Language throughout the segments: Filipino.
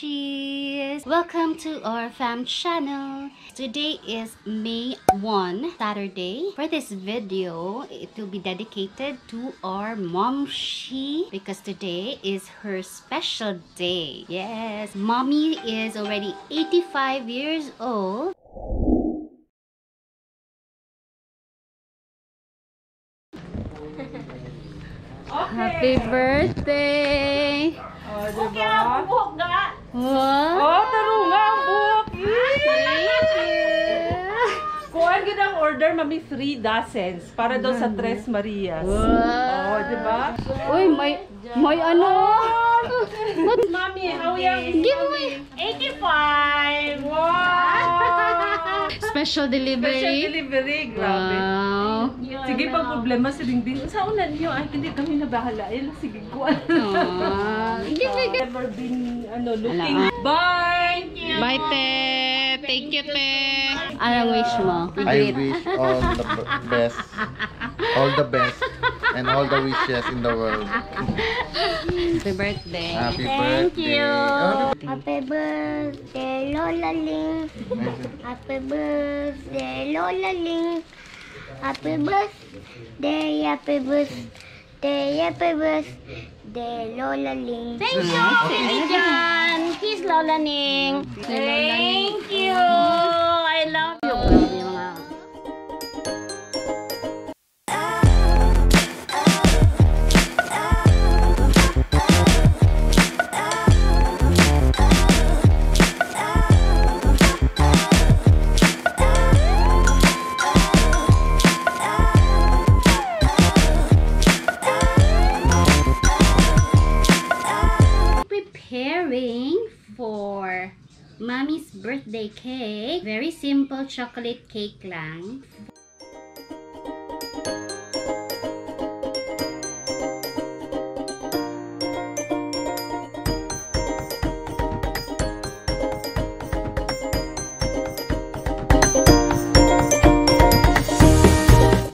Marshies! Welcome to our fam channel. Today is May 1, Saturday. For this video, it will be dedicated to our Momshi because today is her special day. Yes, mommy is already 85 years old. Happy birthday! Oh, diba? Wow! Oh, tarunga ang buhok. Thank you! Kuhaan gid ang order, mami, 3 dozens para daw sa Tres Marias. Wow! Oh, diba? Uy, may, may ano? What? Mami, how young is Give mami? me 85! Wow! special delivery. Special delivery, grabe. Wow. Sige, pag problema si Dingding, sa unan niyo, ay hindi kami nabahala. Ayun, sige. Aww. Give me Never been, ano, looking. Ala. Bye! Bye, te. Thank you, te. Anong wish mo? I wish all the best, all the best, and all the wishes in the world. Happy birthday. Happy Thank birthday. you. Oh, Happy birthday, Lola Ling. Happy birthday, Lola Ling. Happy birthday, happy birthday, happy birthday, Lola Ling. Thank you, mm-hmm. Sili Jan. Kiss Lola Ning. Thank you. I love Mommy's birthday cake. Very simple chocolate cake lang.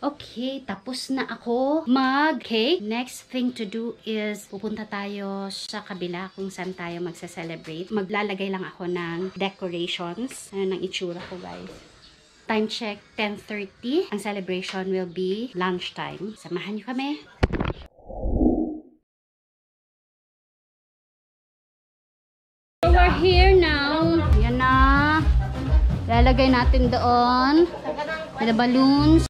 Okay, tapos na ako mag-cake. Next thing to do is pupunta tayo sa kabila kung saan tayo magsa-celebrate. Maglalagay lang ako ng decorations. Ano ng itsura ko, guys. Time check, 10.30. Ang celebration will be lunchtime. Samahan niyo kami. So, we're here now. Yan na. Lalagay natin doon. With the balloons.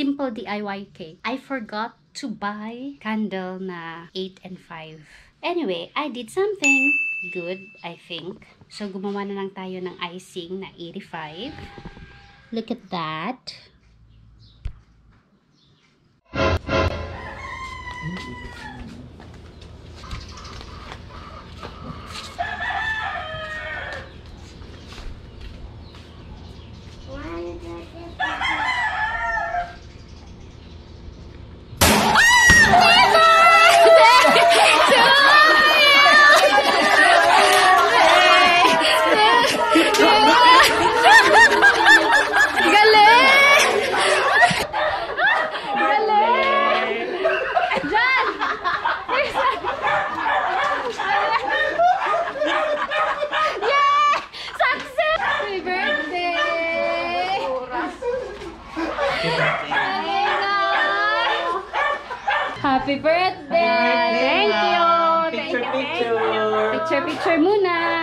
Simple DIY Cake. I forgot to buy candle na 8 and 5. Anyway, I did something good, I think. So, gumawa na lang tayo ng icing na 85. Look at that. Success! Picture. Muna!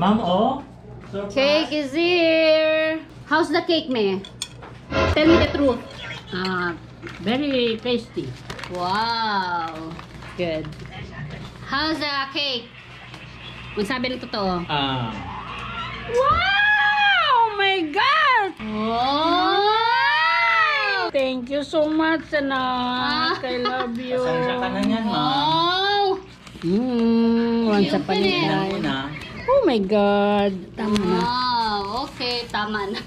Ma'am, oh. Cake is here! How's the cake, me? Tell me the truth. Uh, very tasty. Wow! Good. How's the cake? Magsabi ng totoo. Ah. Wow! Oh my God! Wow! Thank you so much, anak. I love you. Pasensya ka na niyan, ma'am. Wow! Mm, once upon a time. Na. Oh my God. Tama na. Wow! Okay, tama na.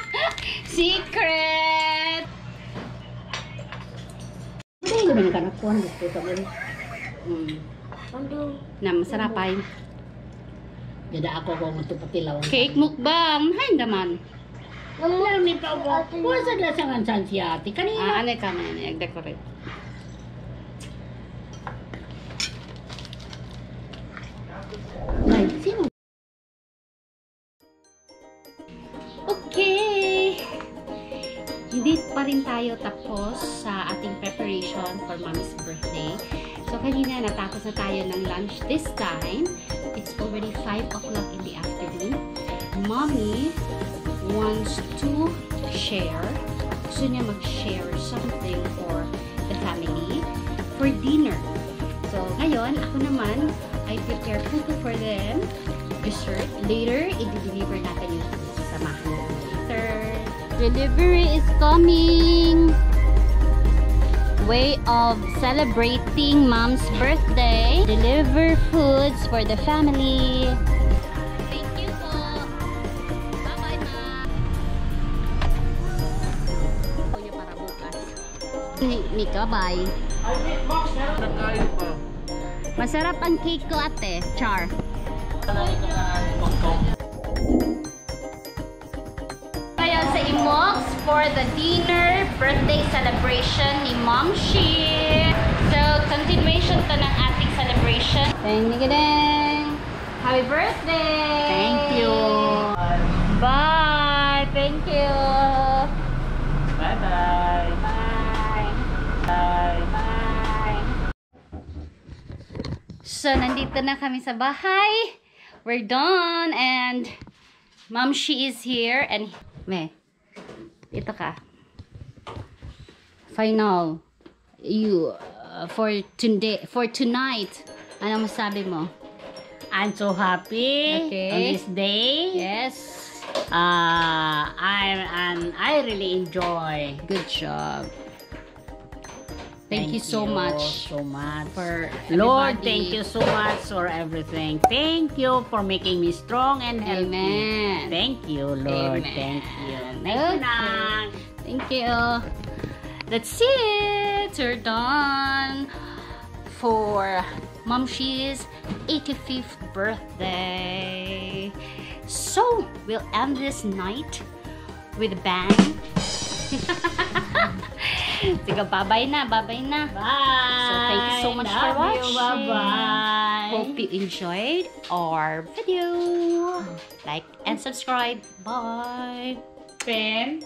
Secret! Hindi naman? Mm. Ano? Na, masarap ay. Gada ako kung ito patilaw. Cake mukbang. Hay naman. Wala ni pa ako. Wala sa lasangan si ate. Ah, ano ka man, i-decorate. Hindi pa rin tayo tapos sa ating preparation for mommy's birthday. So, kanina natapos na tayo ng lunch. This time, it's already 5 o'clock in the afternoon. Mommy wants to share. Gusto niya mag-share something for the family for dinner. So, ngayon, ako naman, I prepare fufu for them, dessert. Later, i-deliver natin yung Delivery is coming! Way of celebrating mom's birthday. Deliver foods for the family. Thank you po. Bye-bye, ma. Para bukas. Ni kabay. Masarap ang cake ko ate, Char. Masarap ang cake ko ate, Char. Imox for the dinner birthday celebration ni Mom Shi. So, continuation to ng ating celebration. Ding, ding, ding. Happy birthday! Thank you. Bye! Thank you! Bye-bye. Bye! Bye. Bye! So, nandito na kami sa bahay. We're done and Mom, she is here and me, dito ka. Final. You, uh, for today, for tonight. Ano masabi mo? I'm so happy Okay. on this day. Yes. Uh, I'm and I really enjoy. Good job. Thank, you so much so much for Lord, thank you so much for everything. Thank you for making me strong and healthy. Amen. Thank you, Lord. Amen. Thank you. Thank you, Okay. Nang. Thank you. That's it. We're done for Mom She's 85th birthday. So, we'll end this night with a bang. Sige, bye-bye na. Bye-bye na. Bye. So, thank you so much for Love you. watching. Bye-bye. Hope you enjoyed our video. Like and subscribe. Bye. Pen.